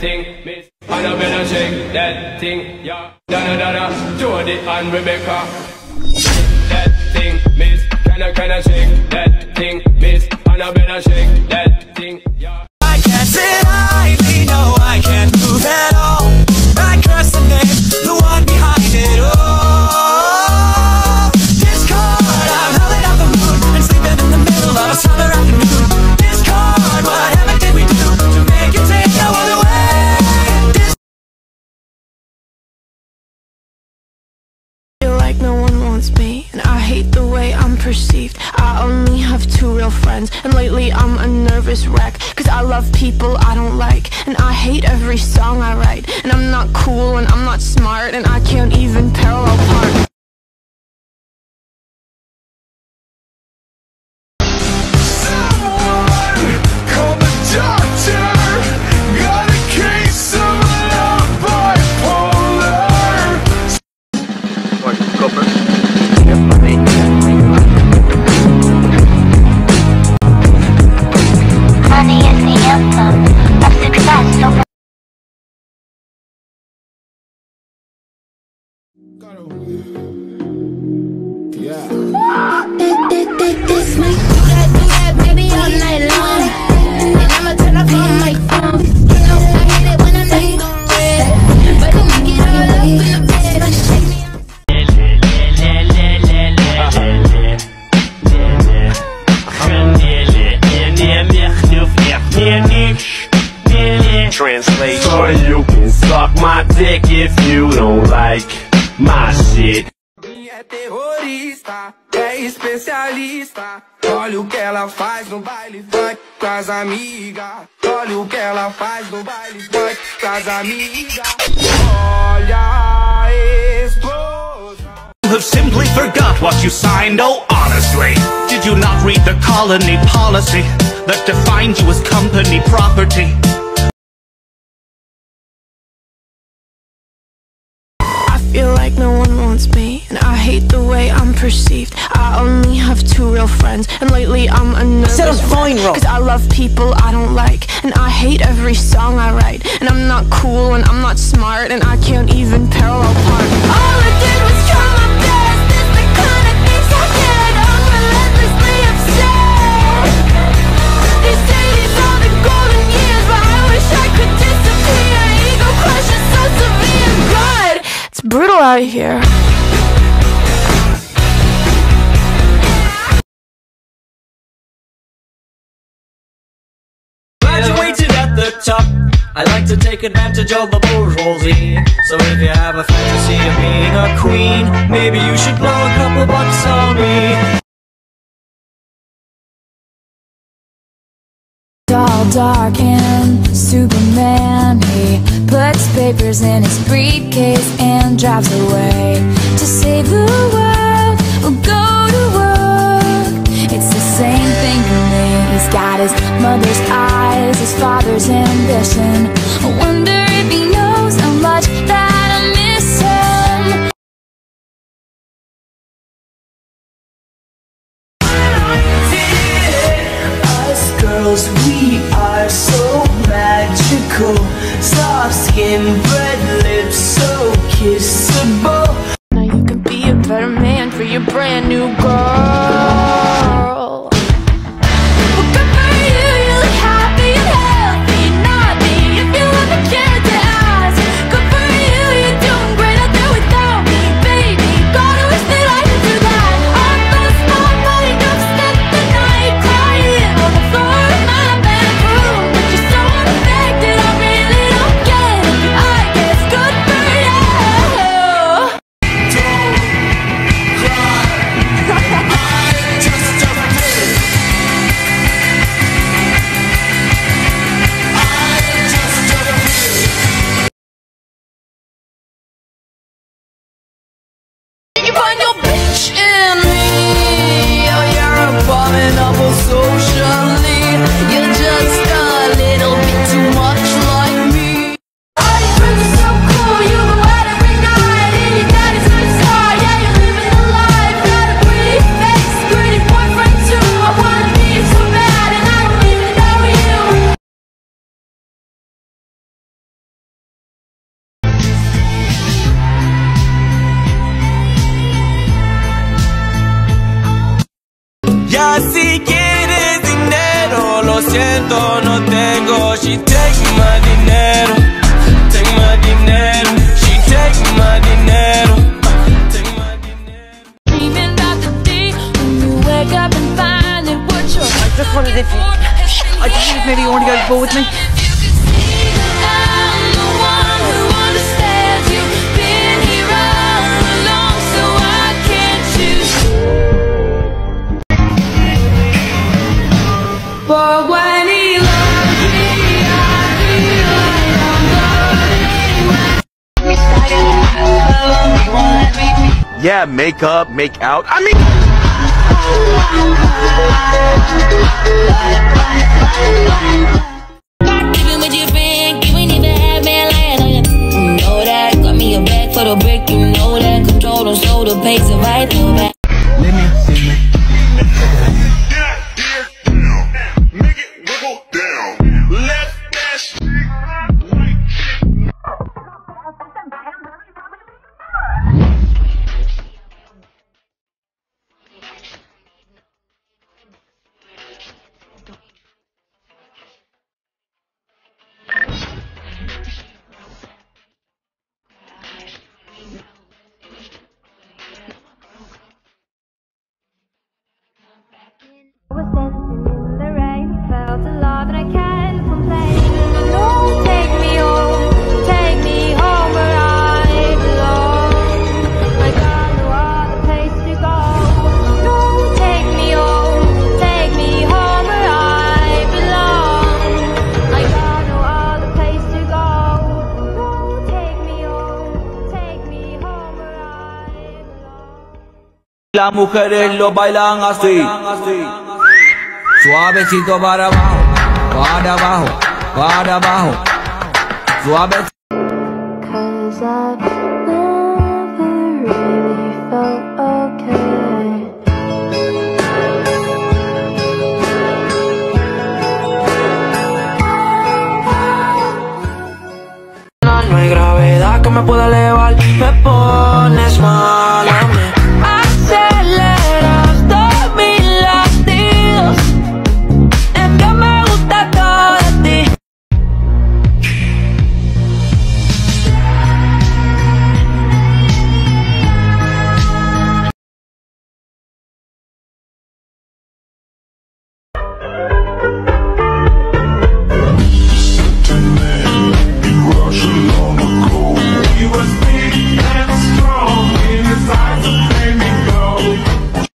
thing, miss? And I better shake that thing, yeah. Donna, Donna, Jody and Rebecca. That thing, miss. Can I, can I shake that thing, miss? And I better shake that thing, yeah. Friends. And lately I'm a nervous wreck Cause I love people I don't like. And I hate every song I write. And I'm not cool and I'm not smart. And I can't even parallel park This my shit. Minha terrorista, é especialista. Olha o que ela faz no baile funk com as amigas. Olha o que ela faz no baile funk com as amigas. Olha a explosão. You have simply forgot what you signed, oh honestly. Did you not read the colony policy that defined you as company property? Like no one wants me. And I hate the way I'm perceived. I only have two real friends. And lately I'm a nervous said fine, Ro. Cause I love people I don't like. And I hate every song I write. And I'm not cool and I'm not smart. And I can't even parallel park. All I did out here Graduated at the top. I like to take advantage of the bourgeoisie. So if you have a fantasy of being a queen, maybe you should blow a couple bucks on me. dark Superman Puts papers in his briefcase and drives away To save the world or go to work. It's the same thing to me. He's got his mother's eyes, his father's ambition. I wonder if he knows how much that I miss him. Us girls, we are so magical. Skin, red lips, so kissable. Ya si quieres dinero, lo siento, no tengo. She take my dinero, take my dinero. She take my dinero, take my dinero. Dreaming about the day when you wake up and find that what you're I just wondered if you, I just wondered if maybe you want to go to the ball with me. Yeah, make up, make out. I mean, down. Las mujeres lo bailan así. Suavecito para abajo, para abajo, para abajo. Suave.